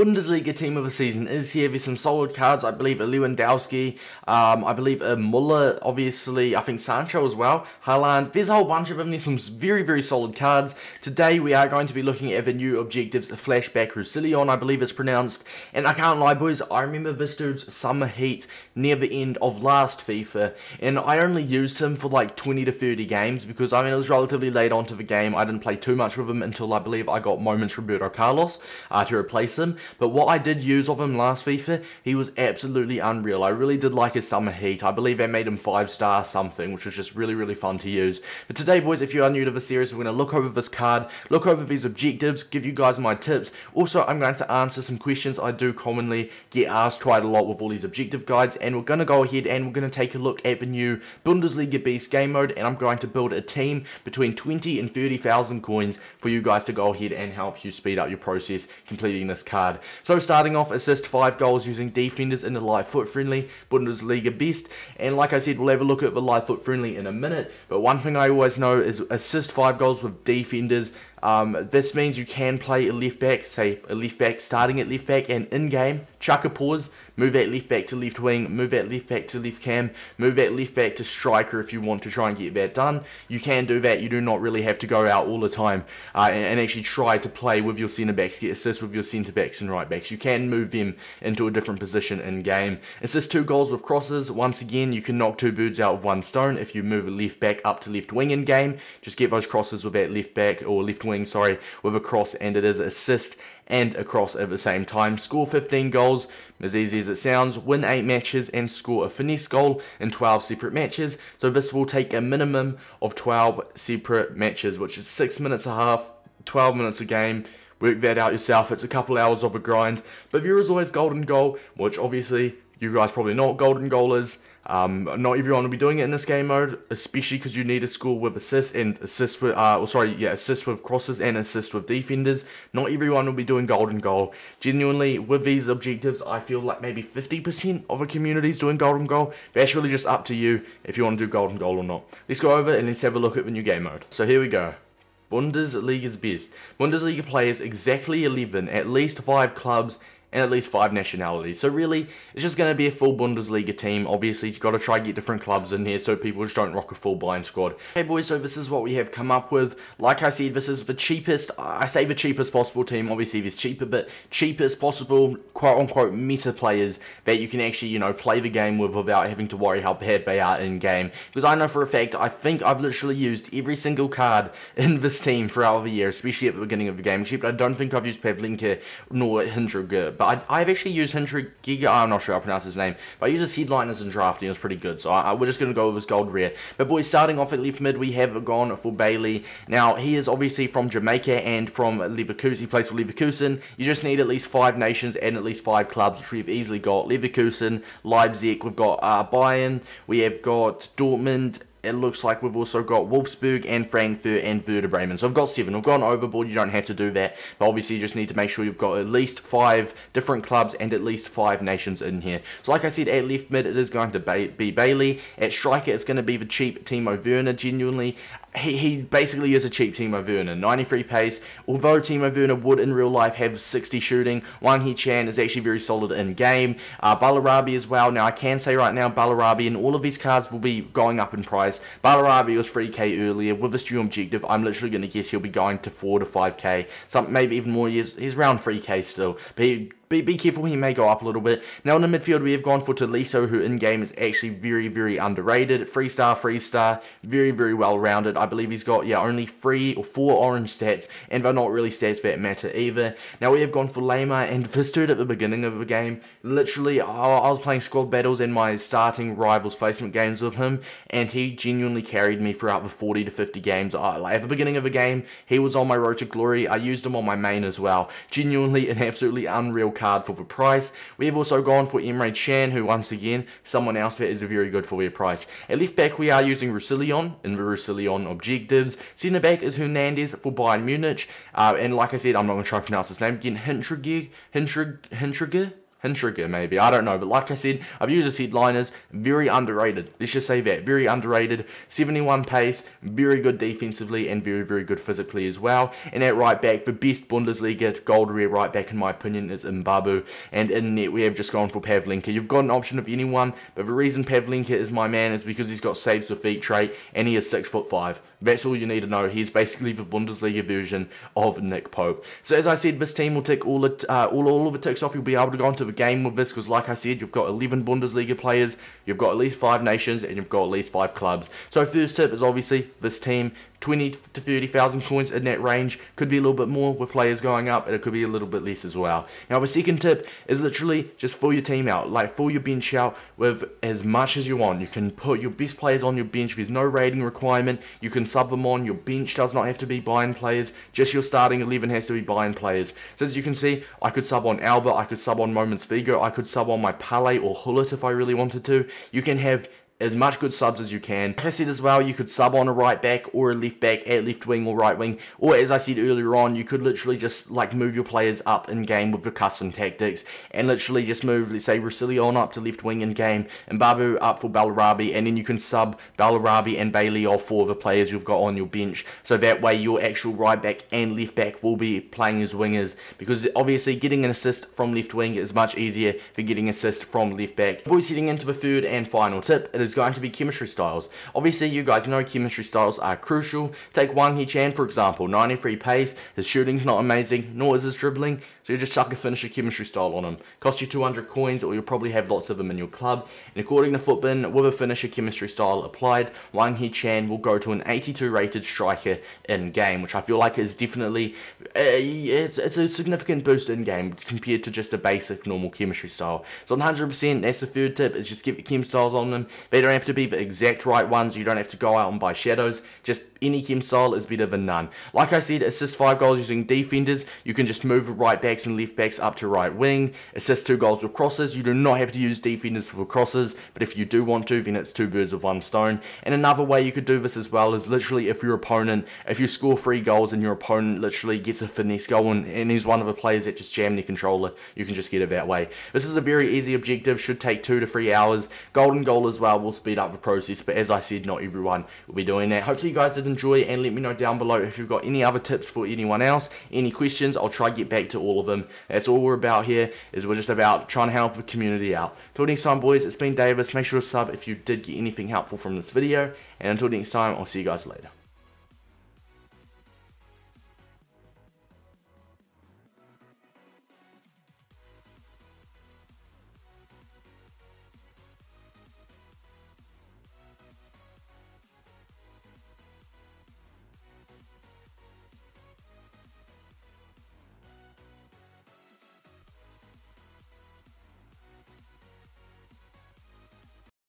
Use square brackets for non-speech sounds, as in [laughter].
Bundesliga team of the season is here. There's some solid cards. I believe a Lewandowski. Um, I believe a Muller, obviously. I think Sancho as well. Haaland. There's a whole bunch of them. There's some very, very solid cards. Today, we are going to be looking at the new objectives. Flashback Roussillon, I believe it's pronounced. And I can't lie, boys. I remember this dude's summer heat near the end of last FIFA. And I only used him for like 20 to 30 games because, I mean, it was relatively late onto the game. I didn't play too much with him until I believe I got moments Roberto Carlos uh, to replace him. But what I did use of him last FIFA, he was absolutely unreal. I really did like his summer heat. I believe I made him 5 star something, which was just really, really fun to use. But today, boys, if you are new to the series, we're going to look over this card, look over these objectives, give you guys my tips. Also, I'm going to answer some questions I do commonly get asked quite a lot with all these objective guides. And we're going to go ahead and we're going to take a look at the new Bundesliga Beast game mode. And I'm going to build a team between 20 and 30,000 coins for you guys to go ahead and help you speed up your process completing this card. So starting off, assist 5 goals using defenders in the live FUT friendly, Bundesliga best. And like I said, we'll have a look at the live FUT friendly in a minute. But one thing I always know is assist 5 goals with defenders. Um, this means you can play a left back, say a left back starting at left back and in game, chuck a pause, move that left back to left wing, move that left back to left cam, move that left back to striker if you want to try and get that done. You can do that. You do not really have to go out all the time uh, and, and, actually try to play with your centre backs, get assists with your centre backs and right backs. You can move them into a different position in game. Assist two goals with crosses. Once again, you can knock two birds out with one stone if you move a left back up to left wing in game. Just get those crosses with that left back or left wing, sorry, with a cross and it is assist and a cross at the same time. Score 15 goals, as easy as it sounds, win 8 matches and score a finesse goal in 12 separate matches. So this will take a minimum of 12 separate matches, which is 6 minutes a half, 12 minutes a game. Work that out yourself, it's a couple hours of a grind. But there is always golden goal, which obviously you guys probably know what golden goal is. Um, not everyone will be doing it in this game mode, especially because you need a score with assists and assist with, uh, or sorry, yeah, assist with crosses and assist with defenders. Not everyone will be doing golden goal. Genuinely, with these objectives, I feel like maybe 50% of a community is doing golden goal. That's really just up to you if you want to do golden goal or not. Let's go over and let's have a look at the new game mode. So here we go. Bundesliga's best. Bundesliga players exactly 11, at least 5 clubs, and at least five nationalities. So really, it's just going to be a full Bundesliga team. Obviously, you've got to try and get different clubs in here so people just don't rock a full blind squad. Hey boys, so this is what we have come up with. Like I said, this is the cheapest, I say the cheapest possible team. Obviously, it's cheaper, but cheapest possible, quote-unquote, meta players that you can actually, you know, play the game with without having to worry how bad they are in-game. Because I know for a fact, I think I've literally used every single card [laughs] in this team throughout the year, especially at the beginning of the game. Except I don't think I've used Pavlenka nor Hinterger but I, have actually used Hendrik Giga, I'm not sure how to pronounce his name, but I used his headliners in drafting, it was pretty good, so I, I, we're just going to go with his gold rare. But boys, starting off at left mid, we have gone for Bailey. Now, he is obviously from Jamaica and from Leverkusen, he plays for Leverkusen. You just need at least five nations and at least five clubs, which we've easily got. Leverkusen, Leipzig, we've got uh, Bayern, we have got Dortmund, it looks like we've also got Wolfsburg and Frankfurt and Werder Bremen. So I've got seven. I've gone overboard. You don't have to do that. But obviously you just need to make sure you've got at least five different clubs and at least five nations in here. So like I said, at left mid it is going to be Bailey. At striker it's going to be the cheap Timo Werner genuinely he, he basically is a cheap Timo Werner. 93 pace, although Timo Werner would in real life have 60 shooting, Hwang Hee-chan is actually very solid in game. Uh, Bellarabi as well. Now I can say right now Bellarabi and all of these cards will be going up in price. Bellarabi was 3k earlier. With this new objective, I'm literally going to guess he'll be going to 4 to 5k. Some, maybe even more years. He's around 3k still. But he be, be careful, he may go up a little bit. Now in the midfield, we have gone for Tolisso, who in-game is actually very, very underrated. Free star, free star, very, very well-rounded. I believe he's got, yeah, only three or four orange stats, and they're not really stats that matter either. Now we have gone for Lema, and this dude at the beginning of the game, literally, I was playing squad battles in my starting rivals placement games with him, and he genuinely carried me throughout the 40 to 50 games. I, like, at the beginning of the game, he was on my road to glory. I used him on my main as well. Genuinely an absolutely unreal card for the price. We have also gone for Emre Can, who once again, someone else that is a very good for their price. At left back, we are using Roussillon in the Roussillon objectives. Centre back is Hernandez for Bayern Munich. Uh, and like I said, I'm not going to try to pronounce his name again. Hintrigig, Hintrig, Hintrigig? Hintrigger, maybe. I don't know. But like I said, I've used his headliners. Very underrated. Let's just say that. Very underrated. 71 pace. Very good defensively and very, very good physically as well. And at right back, the best Bundesliga gold rare right back, in my opinion, is Mbabu. And in net, we have just gone for Pavlenka. You've got an option of anyone, but the reason Pavlenka is my man is because he's got saves with feet trait and he is 6 foot 5. That's all you need to know. He's basically the Bundesliga version of Nick Pope. So as I said, this team will tick all, it, uh, all, all of the ticks off. You'll be able to go into the game with this because, like I said, you've got 11 Bundesliga players, you've got at least 5 nations, and you've got at least 5 clubs. So first tip is obviously this team 20 to 30,000 coins in that range. Could be a little bit more with players going up, and it could be a little bit less as well. Now, the second tip is literally just fill your team out, like fill your bench out with as much as you want. You can put your best players on your bench. There's no rating requirement. You can sub them on. Your bench does not have to be buying players. Just your starting 11 has to be buying players. So as you can see, I could sub on Albert. I could sub on Moments Figo. I could sub on my Pele or Gullit if I really wanted to. You can have as much good subs as you can. Like I said as well, you could sub on a right back or a left back at left wing or right wing. Or as I said earlier on, you could literally just like move your players up in game with the custom tactics and literally just move, let's say, Roussillon up to left wing in game and Babu up for Bellarabi and then you can sub Bellarabi and Bailey off for the players you've got on your bench. So that way your actual right back and left back will be playing as wingers because obviously getting an assist from left wing is much easier than getting assist from left back. Boys heading into the third and final tip, it is is going to be chemistry styles. Obviously, you guys know chemistry styles are crucial. Take Hwang Hee-chan, for example, 93 pace, his shooting's not amazing, nor is his dribbling, so you just chuck a finisher chemistry style on him. Cost you 200 coins, or you'll probably have lots of them in your club. And according to Futbin, with a finisher chemistry style applied, Hwang Hee-chan will go to an 82 rated striker in game, which I feel like is definitely, uh, it's, it's a significant boost in game compared to just a basic normal chemistry style. So 100%, that's the third tip, is just get the chem styles on them. They don't have to be the exact right ones, you don't have to go out and buy shadows, just any chem style is better than none. Like I said, assist 5 goals using defenders, you can just move right backs and left backs up to right wing. Assist 2 goals with crosses, you do not have to use defenders for crosses, but if you do want to, then it's two birds with one stone. And another way you could do this as well is literally if your opponent, if you score 3 goals and your opponent literally gets a finesse goal and, and he's one of the players that just jam the controller, you can just get it that way. This is a very easy objective, should take 2 to 3 hours. Golden goal as well will speed up the process, but as I said, not everyone will be doing that. Hopefully you guys did enjoy and let me know down below if you've got any other tips for anyone else, any questions, I'll try to get back to all of them. That's all we're about here, is we're just about trying to help the community out. Till next time, boys, it's been Davis. Make sure to sub if you did get anything helpful from this video, and until next time, I'll see you guys later.